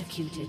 Executed.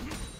Come on.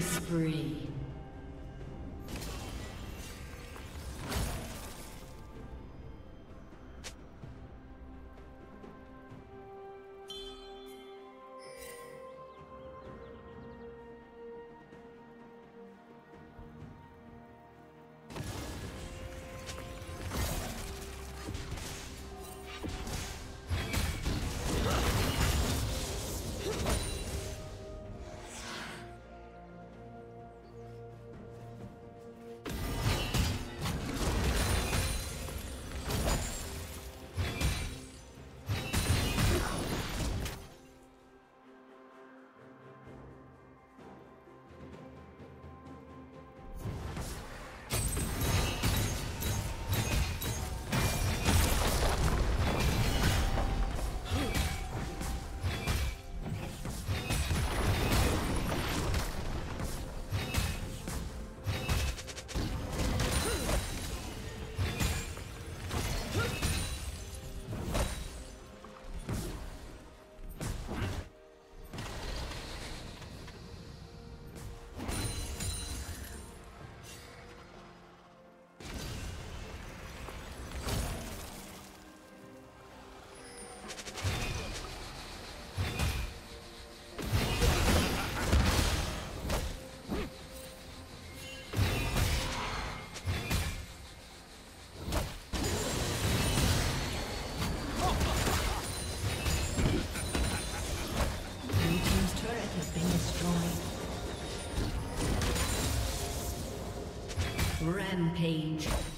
Spree. Rampage.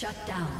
Shut down.